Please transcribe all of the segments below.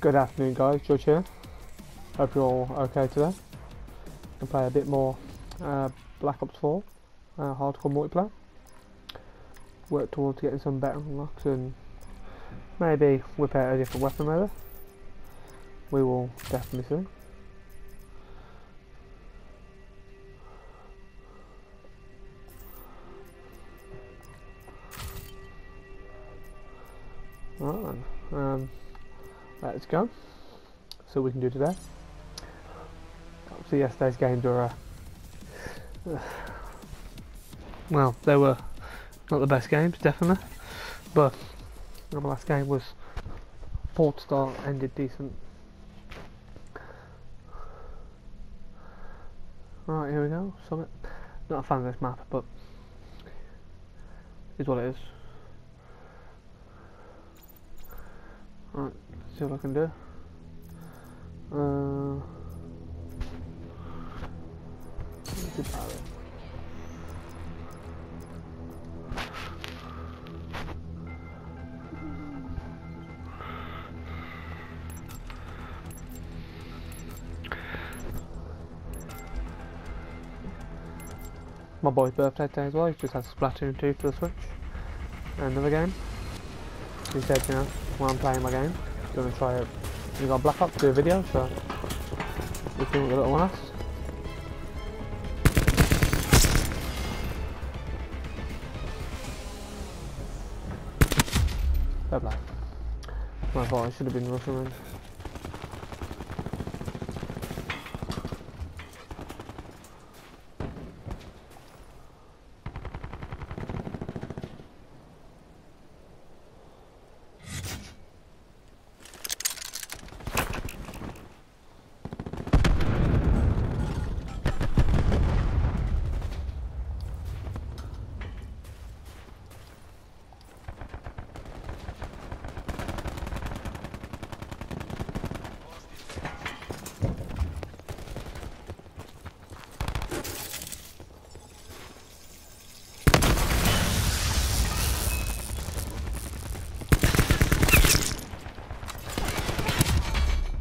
Good afternoon guys, George here. Hope you're all okay today. Gonna play a bit more uh, Black Ops 4 uh, hardcore multiplayer. Work towards getting some better unlocks and maybe whip out a different weapon maybe. We will definitely see. Right then, um, let's go. See what we can do today. Obviously yesterday's games were, uh, well, they were not the best games, definitely, but the last game was fourth star, ended decent. Right, here we go, Summit. Not a fan of this map, but is what it is. Right, see what I can do. Uh. My boy's birthday today as well, he just had Splatoon 2 for the Switch. Another game. He said, you know, while I'm playing my game, gonna try it. We got Black Ops, do a video, so see what the little one asks. Fair play. My fault, I should have been rushing in.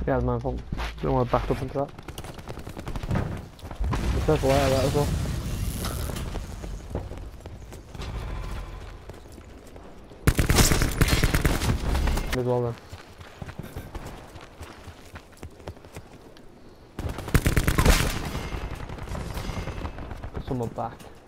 Yeah, it's my fault. Don't want to back up into that. Be careful out of that as well. As well then. Someone back.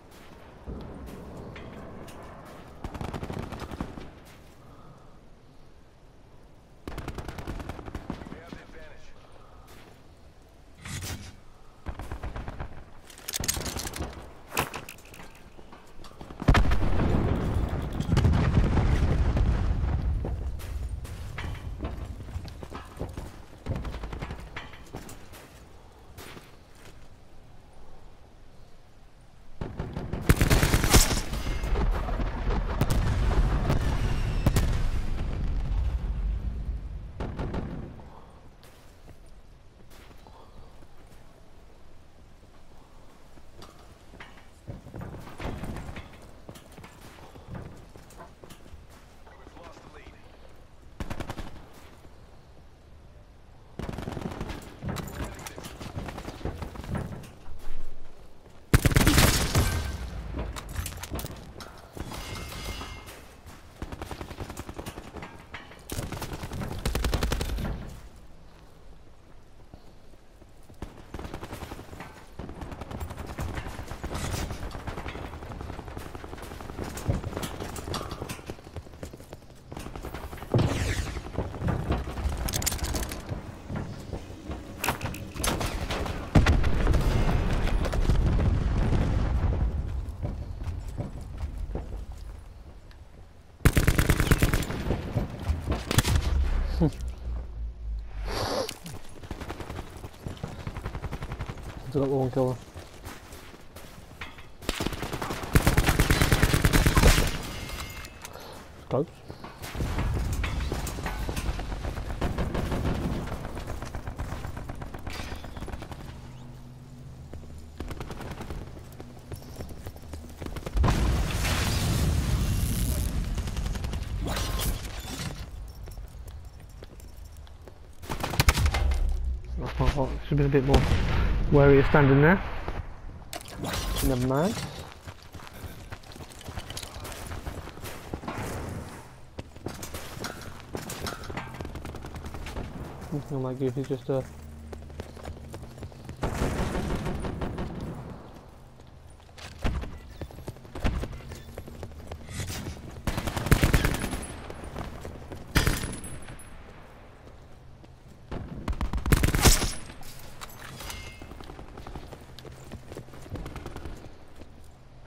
Got the one killer. Close. Thought should have been a bit more wary you standing there. Never mind. I might give you just a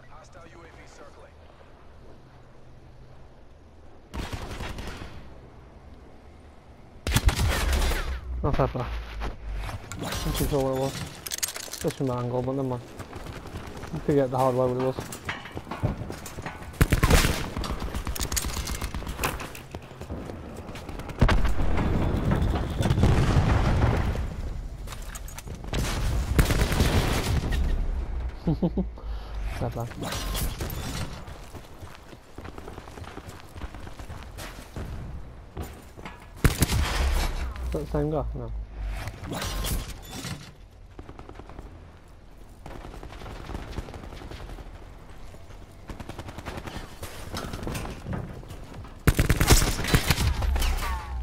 Hostile UAV circling. Not that bad. I'm not sure what it was. From my angle, but never mind. I out the hard way what it was. That bad. Is that the same guy? No.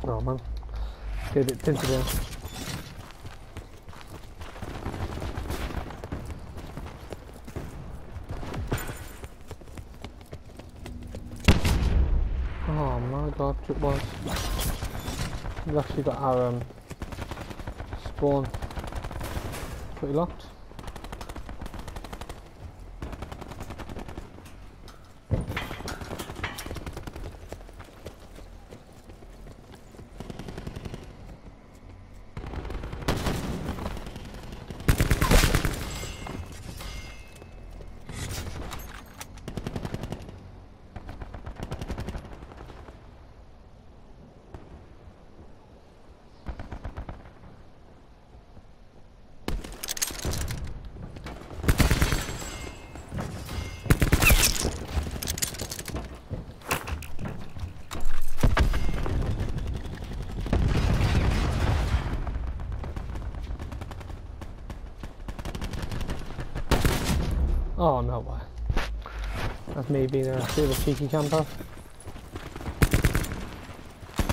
Oh man. Bit tinted there. Oh my god, it was. We've actually got our um, spawn pretty locked. Oh no way. That's me being a bit of a cheeky camper.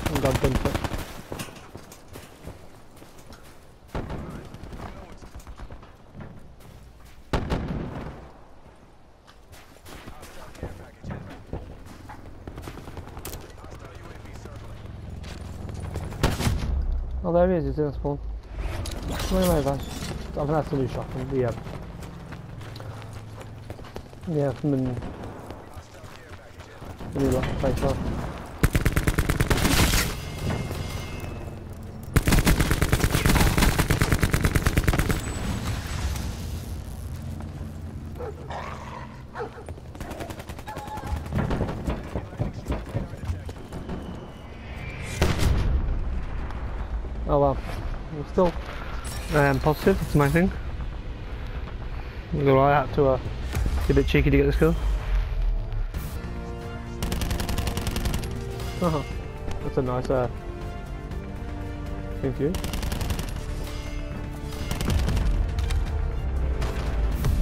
And got bumped it. Oh there he is, he's in a spawn. Guys? I think that's the new shop from um, Yeah, care package inbound. the new lock place off. Oh well, we're still um, positive, that's my thing. We'll go right out to a, be a bit cheeky to get this kill. Uh-huh. That's a nice uh, thing to use.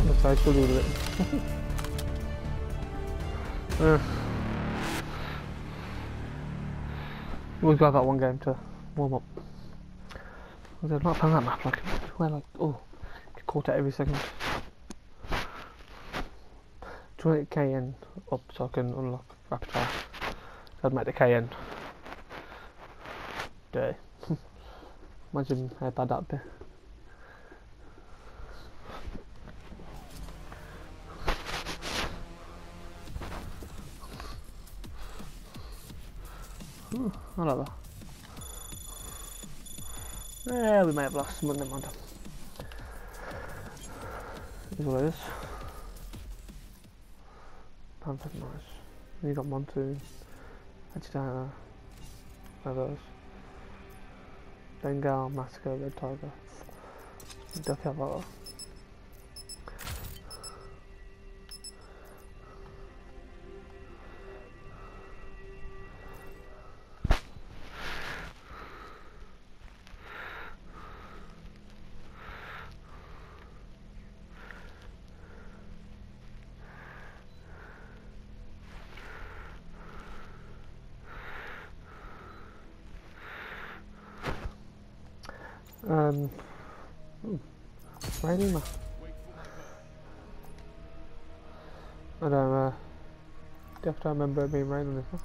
That's how I struggle with it. uh, we've got that one game to warm up. I've not found that map like where like oh get caught out every second. 20 KN up so I can unlock rapid fire. I'd make the KN day. Imagine how bad that'd be. Hmm, I like that. Yeah, we may have lost some, never mind. Is what it is. Panther, nice. You got Monsoon, Agitator, uh, others. Bengal, Massacre, Red Tiger. Duck have raining. ma- I don't uh, definitely remember it being raining this one.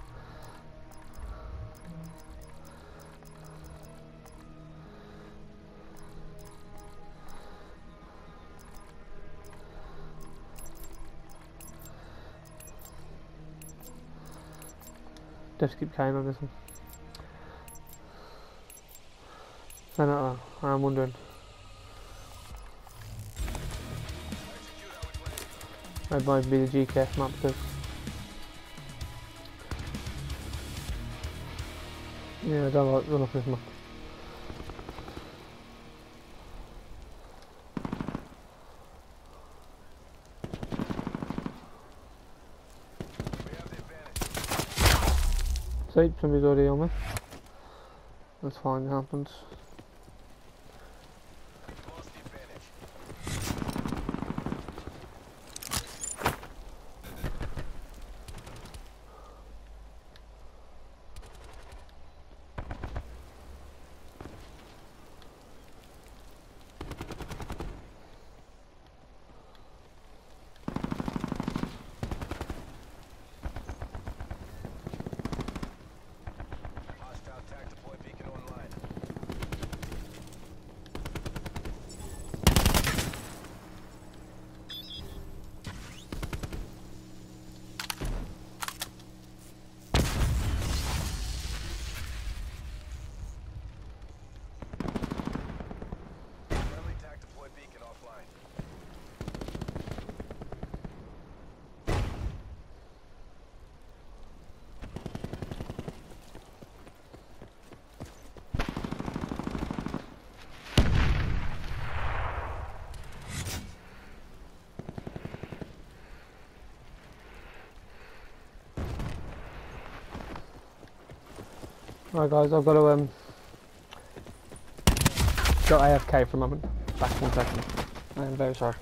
Just keep carrying on this one. I don't know, I'm wondering. That might be the GKS map too. Yeah, I don't like, don't like this map. See, somebody's already on me. That's fine, it happens. We've lost the advantage. Hostile tac deploy beacon online. Friendly tac deploy beacon offline. Right guys, I've got to um got AFK for a moment. Back one second. I am very sorry.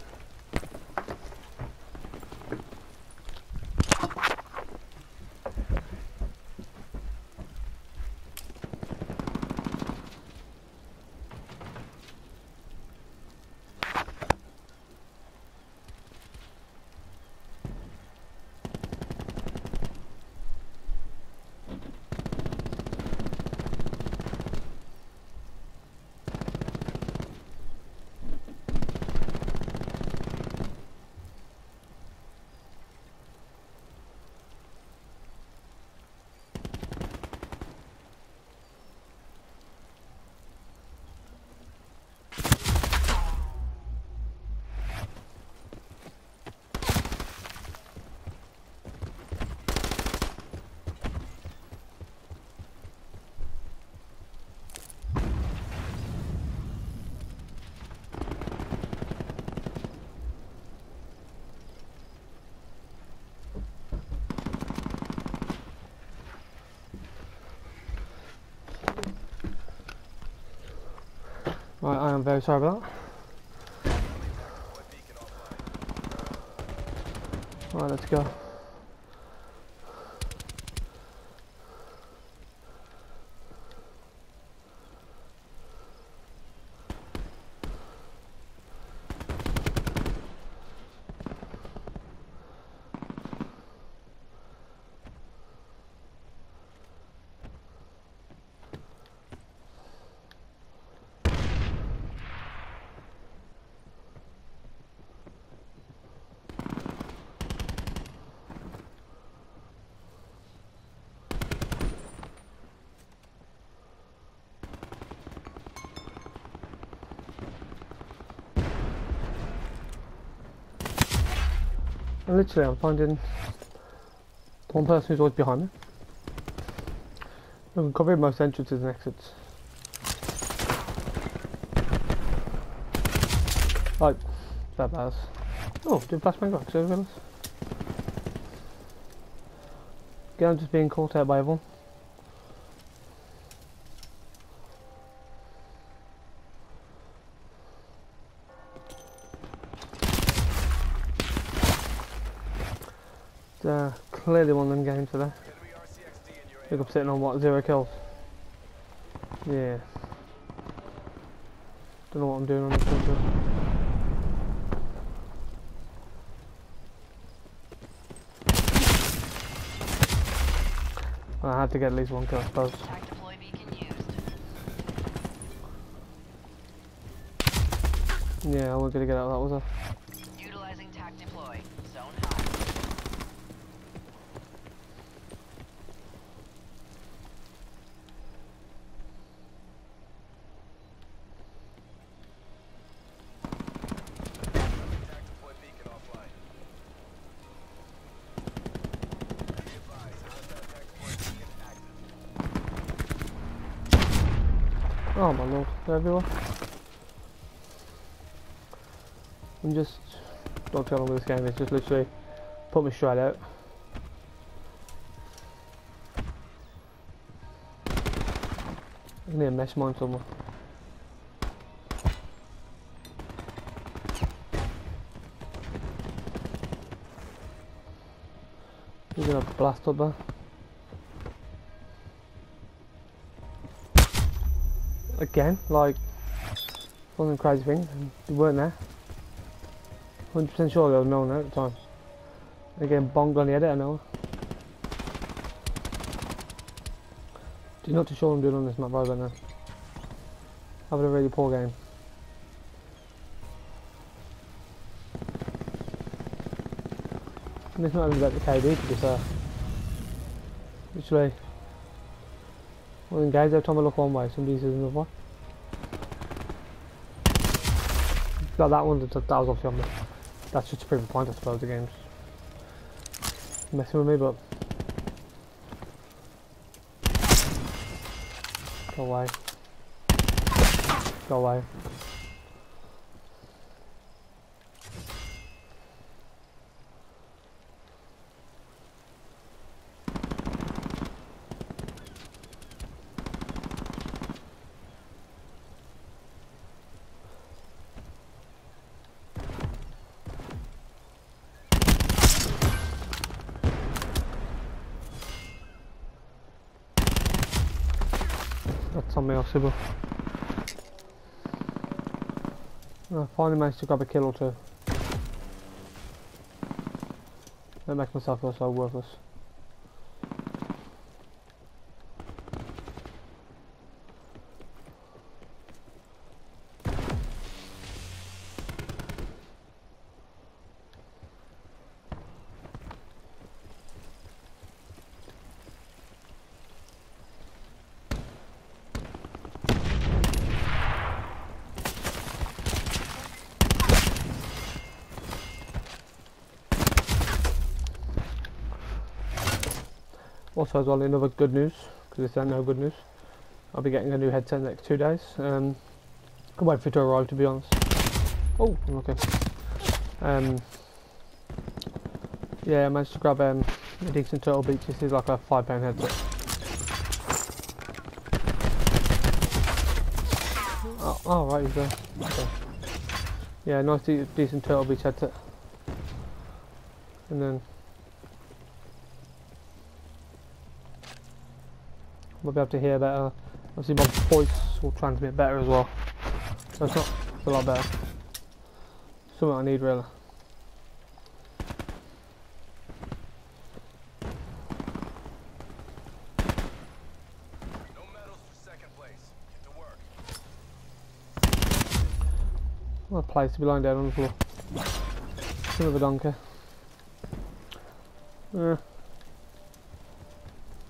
Right, I am very sorry about that. Deploy beacon offline. Right, let's go. Literally, I'm finding one person who's always behind me. I'm covering most entrances and exits. Right, that bad. Oh, did flashbang so villains. Again, I'm just being caught out by everyone. Uh, clearly of them games today. Look, I'm sitting on what, zero kills? Yeah. Don't know what I'm doing on this one. I had to get at least one kill, I suppose. Yeah, I wasn't gonna get out of that, was I? Utilizing tac deploy. Zone high. Oh my lord, they're. I'm just not telling with this game, it's just literally put me straight out. I hear a mesh mine somewhere. He's gonna blast up there. Again, like, wasn't a crazy things, they weren't there. 100% sure no one there at the time. Again, bonged on the edit, I know. Do not sure what I'm doing on this map right now? Having a really poor game. And it's not even about the KD to be fair. Literally. Well then guys, every time I look one way, somebody says another one. Got that one, that, that was obviously on me. That's just a prove a point I suppose the game's messing with me but Go away. Go away. That's on me Sybil. I finally managed to grab a kill or two. Don't make myself feel so worthless. Also, as well, another good news, because this no good news. I'll be getting a new headset next two days. Um, can wait for it to arrive, to be honest. Oh, okay. Um, yeah, I managed to grab um, a decent Turtle Beach. This is like a five pound headset. Oh, oh right, he's there. Okay. Yeah, nice, de- decent Turtle Beach headset. And then We'll be able to hear better. Obviously my voice will transmit better as well. So it's not it's a lot better. Something I need really. What a place to be lying down on the floor. Son of a donkey. Eh.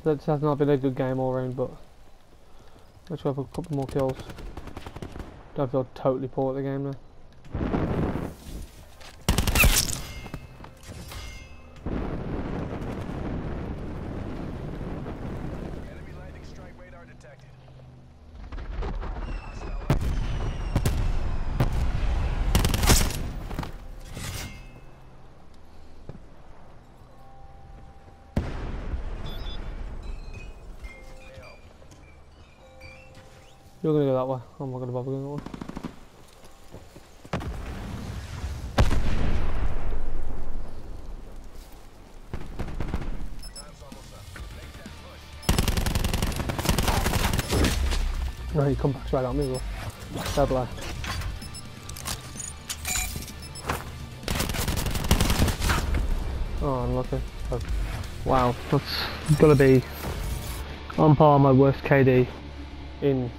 That has not been a good game all round, but let's have a couple more kills. Don't feel totally poor at the game now. You're gonna go that way. I'm not gonna bother going that way. No, he come back straight at me bro. Bad boy. Oh, unlucky. Oh. Wow, that's gonna be on par my worst KD in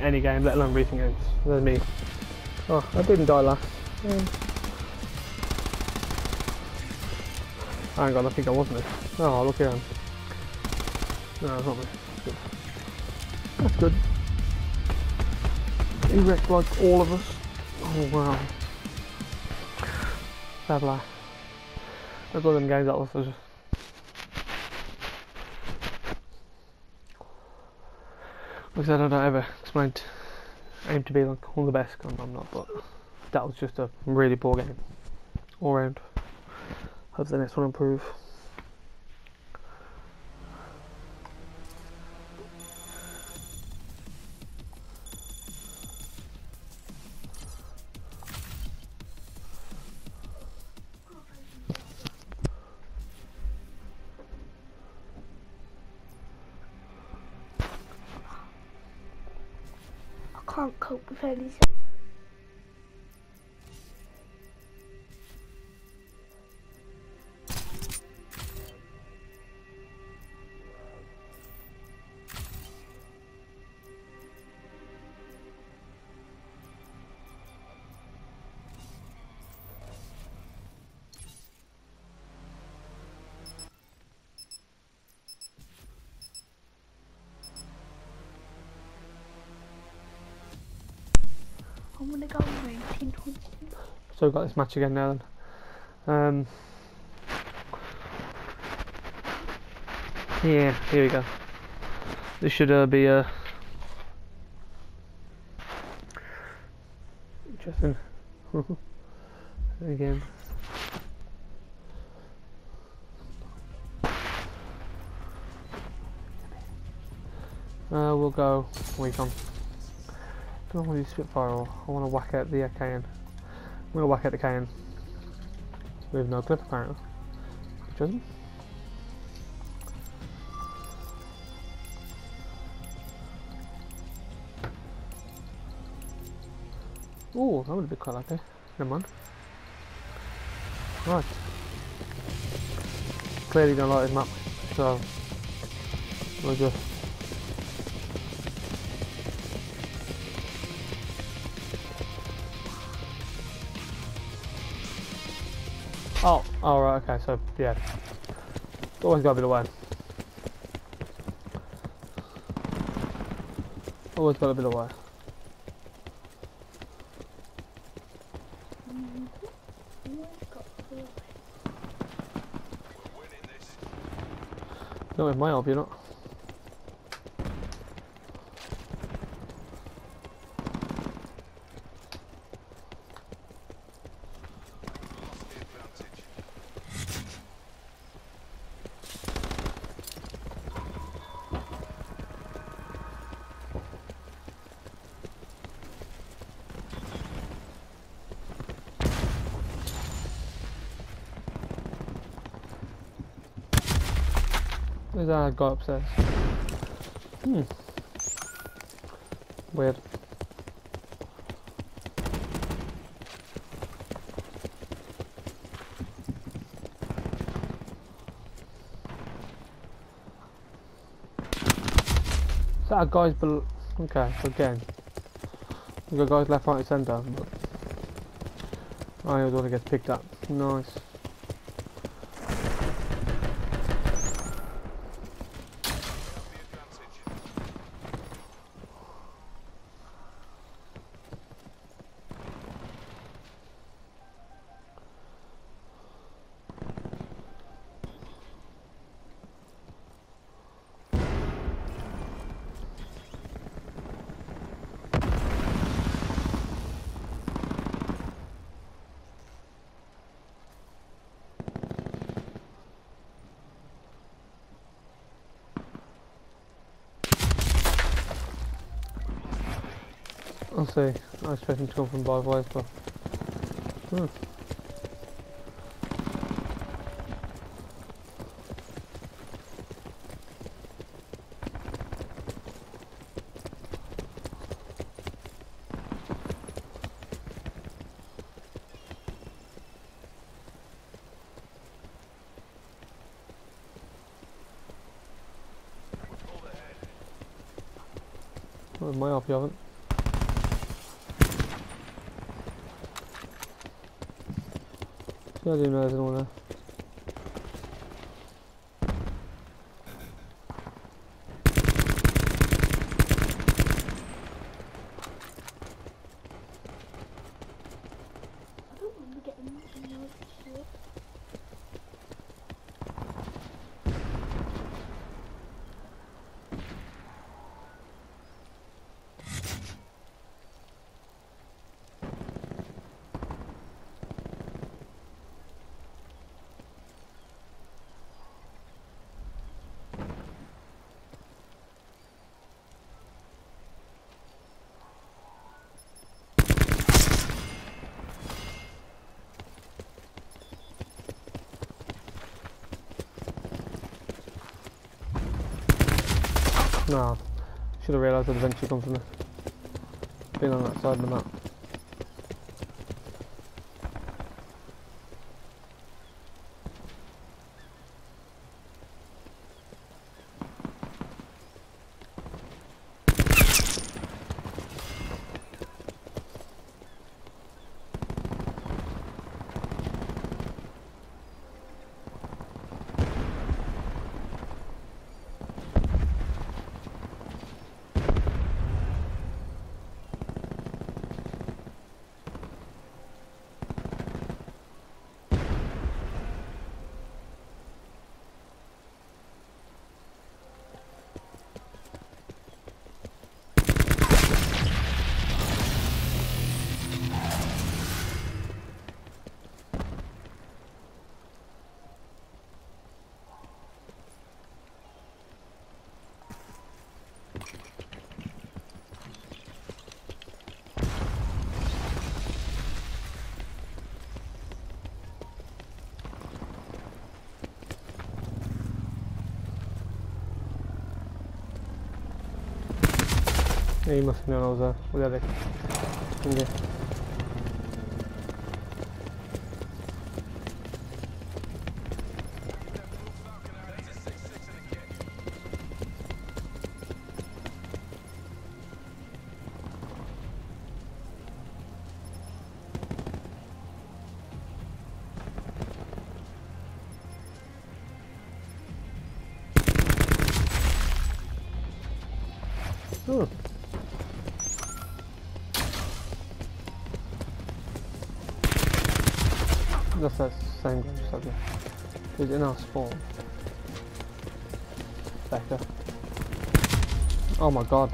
any game, let alone recent games. Than me. Oh, I didn't die last. Um, hang on, I think I wasn't it. Oh, look here. No, it's not me. Good. That's good. He wrecked like all of us. Oh wow. Fair play. That's one of them games that was just Like I said, I don't ever explain t- aim to be like of the best, I'm, I'm not, but that was just a really poor game. All round. Hope the next one improve. I'm gonna go rating hunting. So we've got this match again now then. Um, yeah, here we go. This should uh, be uh, interesting. again. Uh, we'll go recon. Don't want to use Spitfire or I want to whack out the uh, KN. I'm going to whack out the KN. With no clip apparently. Chosen? Ooh, that would be quite lucky. Never mind. Right. Clearly don't like this map, so we'll just Oh, oh right, okay, so yeah. Always got a bit of way. Always got a bit of way. Not with my help, you're not. That guy upstairs. Hmm. Weird. Is that a guy's bel- Okay, so again. We've got guys left, right and centre, but I always want to get picked up. Nice. I'll see. I was expecting to come from both ways, but. Hmm. Well, my off you haven't. See, I didn't know there's anyone there. I don't remember getting any of this shit. No. Should have realised I'd eventually come from this. Being on that side of the map. Yeah, you must have known I was That's that same guy just up there. He's in our spawn. Better. Oh my god.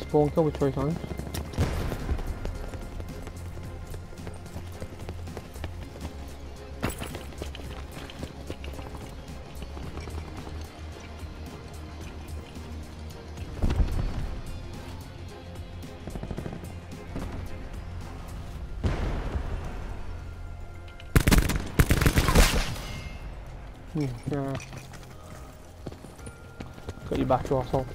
Spawn kill me three times. You back, you asshole.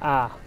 Ah.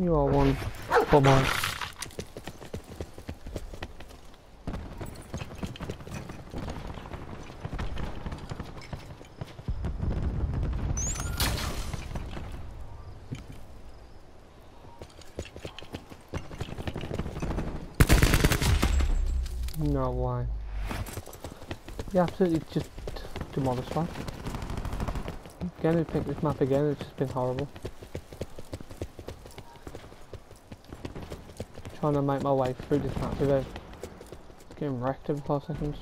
You are one bummer. No, why? Yeah, absolutely just demolish that. Again, we pick this map again, it's just been horrible. Trying to make my way through this map without getting wrecked every five seconds.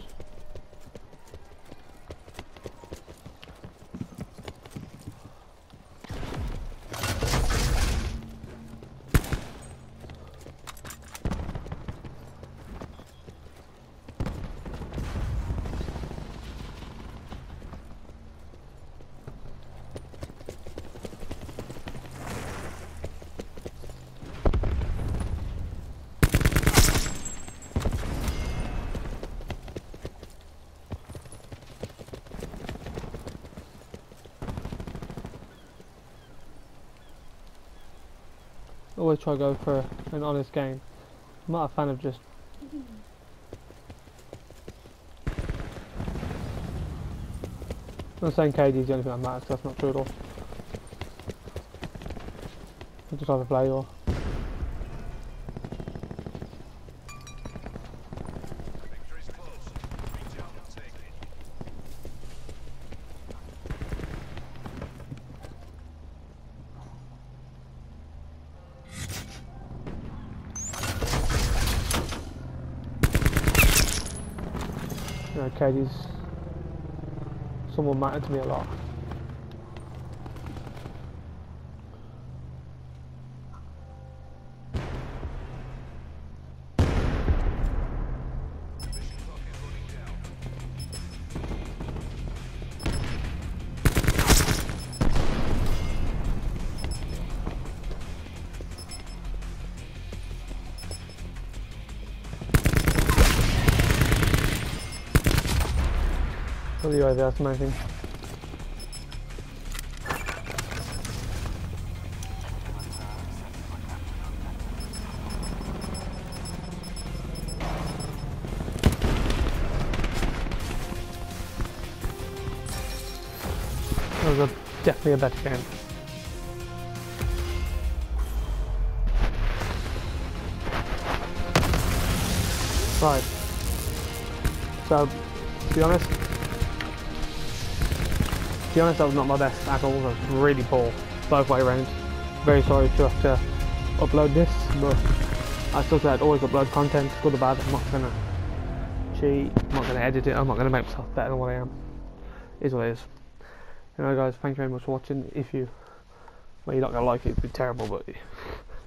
Always try to go for an honest game. I'm not a fan of just I'm not saying KD is the only thing that matters, that's not true at all. I just either play or Victory's close. Reach out and take it. KD's someone mattered to me a lot. That was a, definitely a better game. Right. So, to be honest, be honest, that was not my best at all. That was really poor, both way round. Very sorry to have to upload this, but I still say I'd always upload content, good or bad. I'm not gonna cheat. I'm not gonna edit it. I'm not gonna make myself better than what I am. It is what it is. Anyway, guys, thank you very much for watching. If you, well, you're not gonna like it. It'd be terrible, but if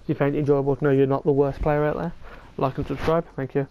you found it enjoyable to know you're not the worst player out there, like and subscribe. Thank you.